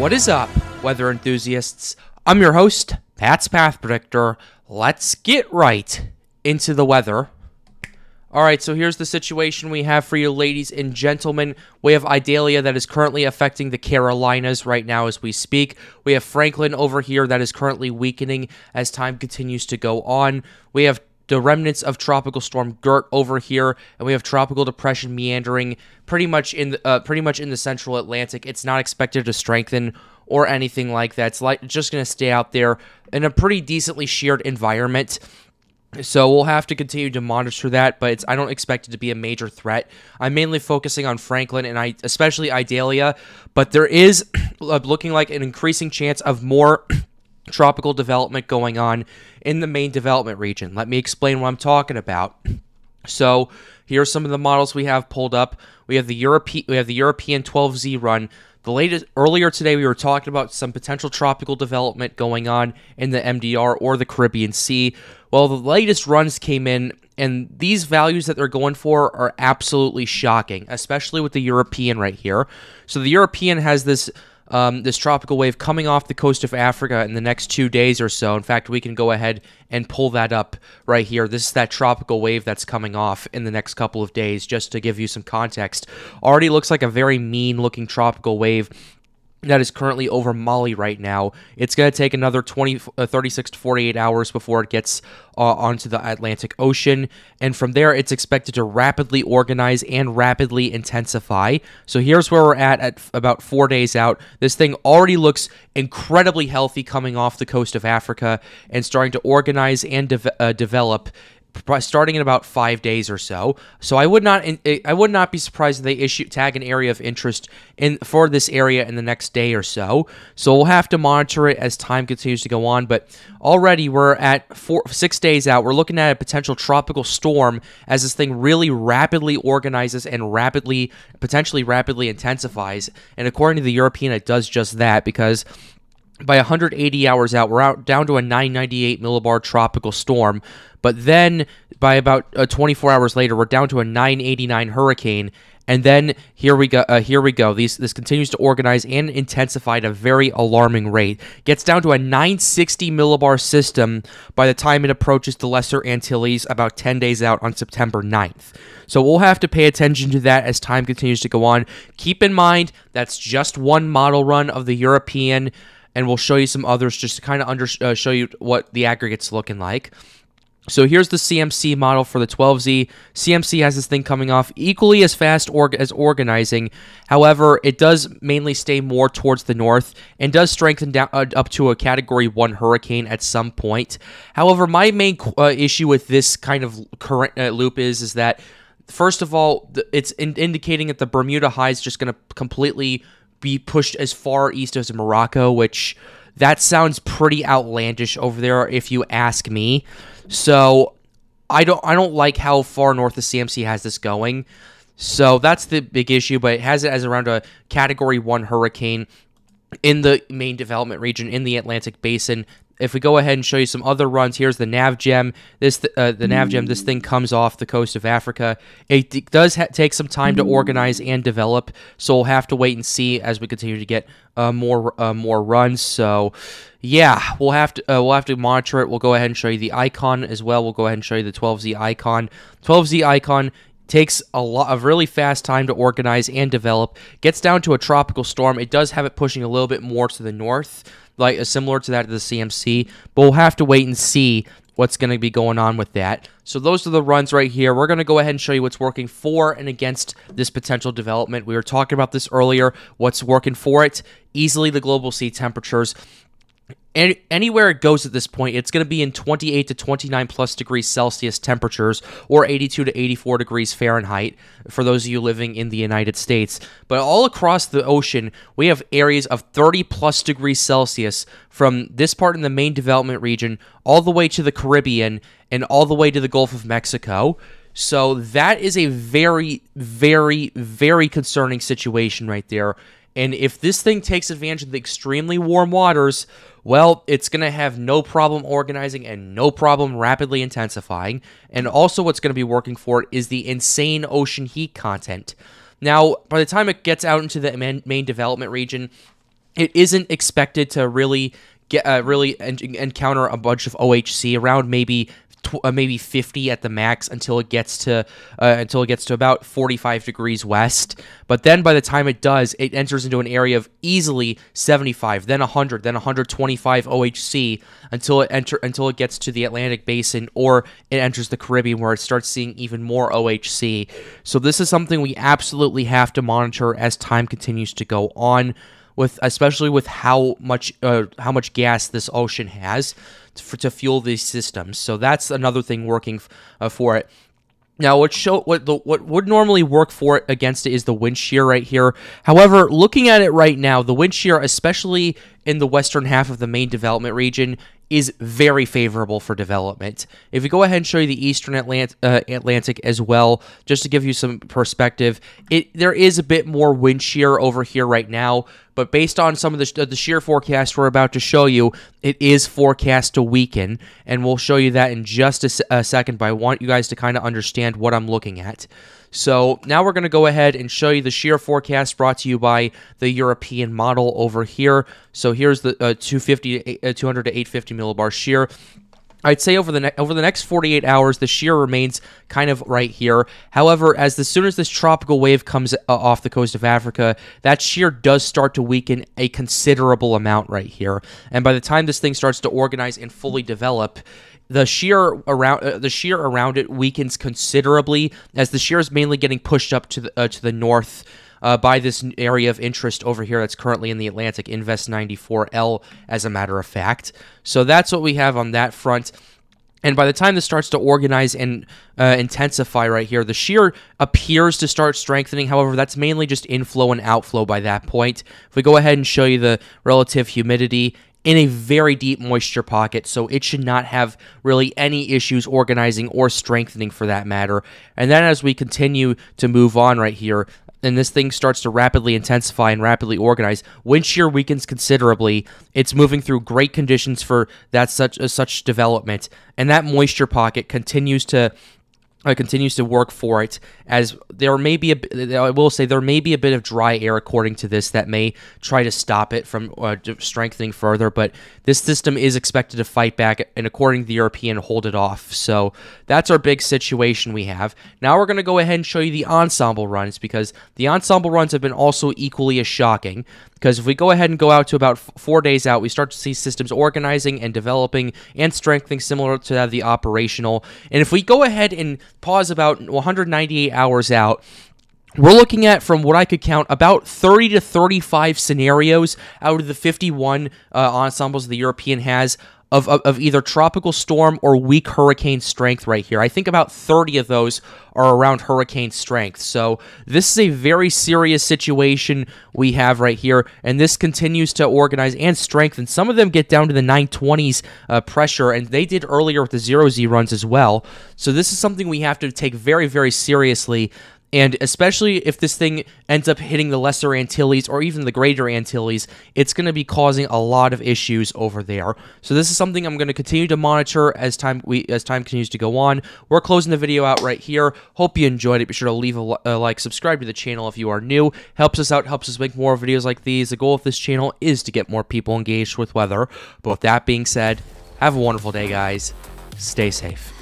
What is up, weather enthusiasts? I'm your host, Pat's Path Predictor. Let's get right into the weather. All right, so here's the situation we have for you, ladies and gentlemen. We have Idalia that is currently affecting the Carolinas right now as we speak. We have Franklin over here that is currently weakening as time continues to go on. We have the remnants of tropical storm Gert over here, and we have tropical depression meandering pretty much in the, uh, pretty much in the central Atlantic. It's not expected to strengthen or anything like that. It's like just going to stay out there in a pretty decently sheared environment. So we'll have to continue to monitor that, but I don't expect it to be a major threat. I'm mainly focusing on Franklin and I, especially Idalia, but there is looking like an increasing chance of more tropical development going on in the main development region. Let me explain what I'm talking about. So, here are some of the models we have pulled up. We have the European we have the European 12Z run. The latest earlier today we were talking about some potential tropical development going on in the MDR or the Caribbean Sea. Well, the latest runs came in and these values that they're going for are absolutely shocking, especially with the European right here. So the European has this um, this tropical wave coming off the coast of Africa in the next two days or so. In fact, we can go ahead and pull that up right here. This is that tropical wave that's coming off in the next couple of days, just to give you some context. Already looks like a very mean looking tropical wave that is currently over Mali right now. It's going to take another 20, uh, 36 to 48 hours before it gets uh, onto the Atlantic Ocean. And from there, it's expected to rapidly organize and rapidly intensify. So here's where we're at at about four days out. This thing already looks incredibly healthy coming off the coast of Africa and starting to organize and de- uh, develop starting in about five days or so. So I would not eh, I would not be surprised if they issue tag an area of interest in for this area in the next day or so. So we'll have to monitor it as time continues to go on. But already we're at four six days out. We're looking at a potential tropical storm as this thing really rapidly organizes and rapidly potentially rapidly intensifies. And according to the European, it does just that because by 180 hours out, we're out down to a 998 millibar tropical storm. But then by about uh, 24 hours later, we're down to a 989 hurricane. And then here we go. Uh, here we go. These this continues to organize and intensify at a very alarming rate. Gets down to a 960 millibar system by the time it approaches the Lesser Antilles about 10 days out on September 9th. So we'll have to pay attention to that as time continues to go on. Keep in mind that's just one model run of the European, and we'll show you some others just to kind of under uh, show you what the aggregate's looking like. So here's the CMC model for the 12Z. CMC has this thing coming off equally as fast or as organizing. However, it does mainly stay more towards the north and does strengthen down uh, up to a category 1 hurricane at some point. However, my main uh, issue with this kind of current uh, loop is is that first of all, it's in indicating that the Bermuda high is just going to completely be pushed as far east as Morocco, which that sounds pretty outlandish over there if you ask me. So I don't I don't like how far north the CMC has this going. So that's the big issue, but it has it as around a category 1 hurricane in the main development region in the Atlantic basin if we go ahead and show you some other runs, here's the Navgem. This uh, the Navgem. This thing comes off the coast of Africa. It does take some time to organize and develop, so we'll have to wait and see as we continue to get uh, more uh, more runs. So, yeah, we'll have to uh, we'll have to monitor it. We'll go ahead and show you the icon as well. We'll go ahead and show you the 12Z icon. 12Z icon takes a lot of really fast time to organize and develop gets down to a tropical storm it does have it pushing a little bit more to the north like uh, similar to that of the CMC, but we'll have to wait and see what's going to be going on with that. So those are the runs right here. We're going to go ahead and show you what's working for and against this potential development. We were talking about this earlier. What's working for it? Easily the global sea temperatures any, anywhere it goes at this point, it's going to be in 28 to 29 plus degrees Celsius temperatures or 82 to 84 degrees Fahrenheit for those of you living in the United States. But all across the ocean, we have areas of 30 plus degrees Celsius from this part in the main development region all the way to the Caribbean and all the way to the Gulf of Mexico. So that is a very, very, very concerning situation right there. And if this thing takes advantage of the extremely warm waters, well, it's going to have no problem organizing and no problem rapidly intensifying. And also, what's going to be working for it is the insane ocean heat content. Now, by the time it gets out into the main development region, it isn't expected to really get uh, really en- encounter a bunch of OHC around maybe tw- uh, maybe 50 at the max until it gets to uh, until it gets to about 45 degrees west. But then by the time it does, it enters into an area of easily 75, then 100, then 125 OHC until it enter until it gets to the Atlantic Basin or it enters the Caribbean where it starts seeing even more OHC. So this is something we absolutely have to monitor as time continues to go on with especially with how much uh, how much gas this ocean has for, to fuel these systems. So that's another thing working uh, for it. Now, what show what the what would normally work for it against it is the wind shear right here. However, looking at it right now, the wind shear, especially in the western half of the main development region, is very favorable for development. If we go ahead and show you the eastern Atlant- uh, Atlantic as well, just to give you some perspective, it there is a bit more wind shear over here right now, but based on some of the, the shear forecast we're about to show you, it is forecast to weaken, and we'll show you that in just a, a second, but I want you guys to kind of understand what I'm looking at. So now we're going to go ahead and show you the shear forecast brought to you by the European model over here. So here's the uh, 250, uh, 200 to 850 millibar shear. I'd say over the over the next 48 hours, the shear remains kind of right here. However, as the, soon as this tropical wave comes uh, off the coast of Africa, that shear does start to weaken a considerable amount right here. And by the time this thing starts to organize and fully develop, the shear around uh, the shear around it weakens considerably as the shear is mainly getting pushed up to the uh, to the north uh, by this area of interest over here that's currently in the Atlantic Invest 94L as a matter of fact. So that's what we have on that front. And by the time this starts to organize and uh, intensify right here, the shear appears to start strengthening. However, that's mainly just inflow and outflow by that point. If we go ahead and show you the relative humidity, in a very deep moisture pocket, so it should not have really any issues organizing or strengthening for that matter. And then as we continue to move on right here, and this thing starts to rapidly intensify and rapidly organize, wind shear weakens considerably. It's moving through great conditions for that such uh, such development, and that moisture pocket continues to uh, continues to work for it as there may be a I will say there may be a bit of dry air according to this that may try to stop it from uh, strengthening further but this system is expected to fight back and according to the European hold it off so that's our big situation we have now we're going to go ahead and show you the ensemble runs because the ensemble runs have been also equally as shocking because if we go ahead and go out to about four days out, we start to see systems organizing and developing and strengthening similar to that of the operational. And if we go ahead and pause about 198 hours out, we're looking at, from what I could count, about 30 to 35 scenarios out of the 51 uh, ensembles the European has of, of, of, either tropical storm or weak hurricane strength right here. I think about 30 of those are around hurricane strength. So this is a very serious situation we have right here, and this continues to organize and strengthen. Some of them get down to the 920s uh, pressure, and they did earlier with the zero Z runs as well. So this is something we have to take very, very seriously. And especially if this thing ends up hitting the Lesser Antilles or even the Greater Antilles, it's going to be causing a lot of issues over there. So this is something I'm going to continue to monitor as time we as time continues to go on. We're closing the video out right here. Hope you enjoyed it. Be sure to leave a, a like, subscribe to the channel if you are new. Helps us out, helps us make more videos like these. The goal of this channel is to get more people engaged with weather. But with that being said, have a wonderful day, guys. Stay safe.